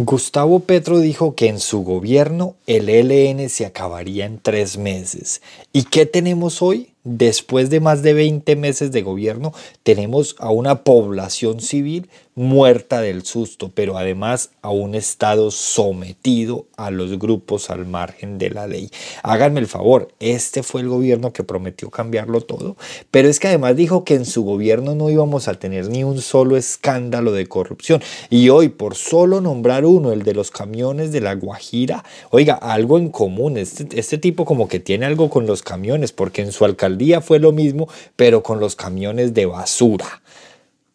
Gustavo Petro dijo que en su gobierno el ELN se acabaría en tres meses. ¿Y qué tenemos hoy? Después de más de 20 meses de gobierno, tenemos a una población civil muerta del susto, pero además a un Estado sometido a los grupos al margen de la ley. Háganme el favor, este fue el gobierno que prometió cambiarlo todo, pero es que además dijo que en su gobierno no íbamos a tener ni un solo escándalo de corrupción. Y hoy, por solo nombrar uno, el de los camiones de la Guajira, oiga, algo en común, este, este tipo como que tiene algo con los camiones, porque en su alcaldía fue lo mismo, pero con los camiones de basura.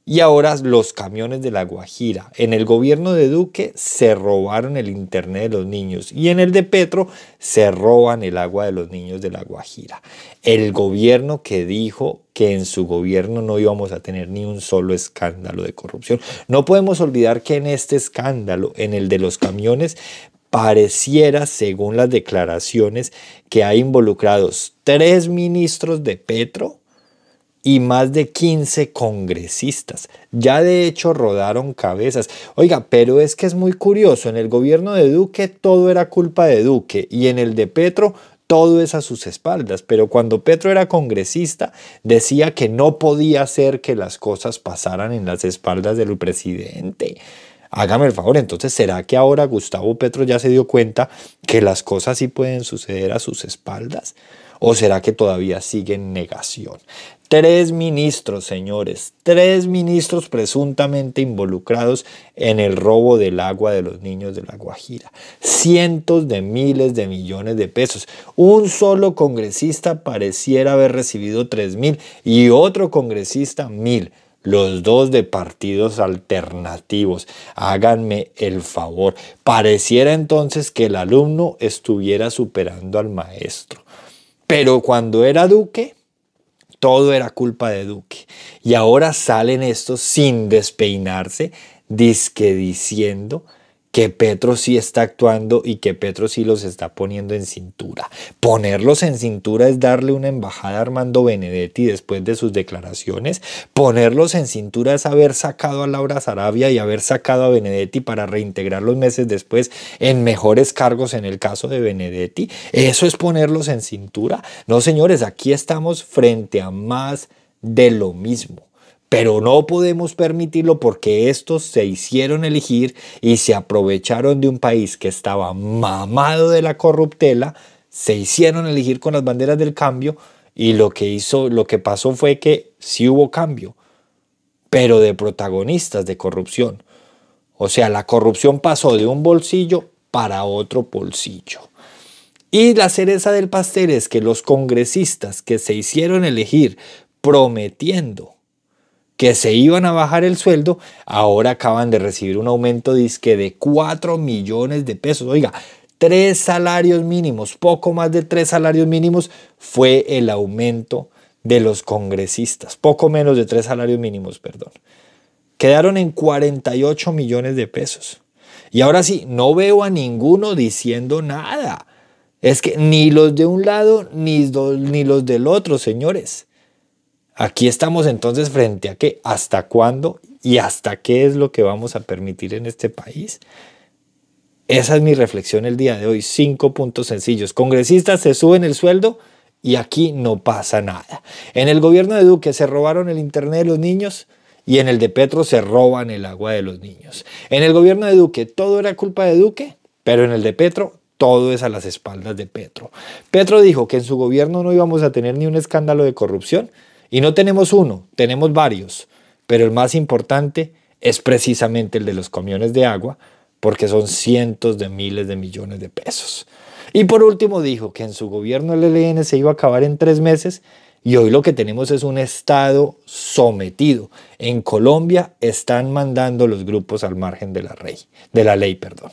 Y ahora los camiones de la Guajira. En el gobierno de Duque se robaron el internet de los niños y en el de Petro se roban el agua de los niños de la Guajira. El gobierno que dijo que en su gobierno no íbamos a tener ni un solo escándalo de corrupción. No podemos olvidar que en este escándalo, en el de los camiones, pareciera, según las declaraciones, que hay involucrados tres ministros de Petro, y más de 15 congresistas. Ya de hecho rodaron cabezas. Oiga, pero es que es muy curioso, en el gobierno de Duque todo era culpa de Duque y en el de Petro todo es a sus espaldas, pero cuando Petro era congresista decía que no podía ser que las cosas pasaran en las espaldas del presidente. Hágame el favor, entonces ¿será que ahora Gustavo Petro ya se dio cuenta que las cosas sí pueden suceder a sus espaldas? ¿O será que todavía sigue en negación? Tres ministros, señores, tres ministros presuntamente involucrados en el robo del agua de los niños de la Guajira. Cientos de miles de millones de pesos. Un solo congresista pareciera haber recibido tres mil y otro congresista mil los dos de partidos alternativos. Háganme el favor. Pareciera entonces que el alumno estuviera superando al maestro. Pero cuando era Duque, todo era culpa de Duque. Y ahora salen estos sin despeinarse, disque diciendo que Petro sí está actuando y que Petro sí los está poniendo en cintura. Ponerlos en cintura es darle una embajada a Armando Benedetti después de sus declaraciones. Ponerlos en cintura es haber sacado a Laura Sarabia y haber sacado a Benedetti para reintegrarlos meses después en mejores cargos en el caso de Benedetti. Eso es ponerlos en cintura. No, señores, aquí estamos frente a más de lo mismo. Pero no podemos permitirlo porque estos se hicieron elegir y se aprovecharon de un país que estaba mamado de la corruptela, se hicieron elegir con las banderas del cambio y lo que hizo, lo que pasó fue que sí hubo cambio, pero de protagonistas de corrupción. O sea, la corrupción pasó de un bolsillo para otro bolsillo. Y la cereza del pastel es que los congresistas que se hicieron elegir prometiendo que se iban a bajar el sueldo, ahora acaban de recibir un aumento disque de 4 millones de pesos. Oiga, tres salarios mínimos, poco más de tres salarios mínimos fue el aumento de los congresistas, poco menos de tres salarios mínimos, perdón. Quedaron en 48 millones de pesos. Y ahora sí, no veo a ninguno diciendo nada. Es que ni los de un lado ni, ni los del otro, señores. Aquí estamos entonces frente a qué, hasta cuándo y hasta qué es lo que vamos a permitir en este país. Esa es mi reflexión el día de hoy. Cinco puntos sencillos. Congresistas se suben el sueldo y aquí no pasa nada. En el gobierno de Duque se robaron el internet de los niños y en el de Petro se roban el agua de los niños. En el gobierno de Duque todo era culpa de Duque, pero en el de Petro todo es a las espaldas de Petro. Petro dijo que en su gobierno no íbamos a tener ni un escándalo de corrupción y no tenemos uno, tenemos varios, pero el más importante es precisamente el de los camiones de agua, porque son cientos de miles de millones de pesos. Y por último dijo que en su gobierno el ELN se iba a acabar en tres meses y hoy lo que tenemos es un Estado sometido. En Colombia están mandando los grupos al margen de la, ley, de la ley. Perdón.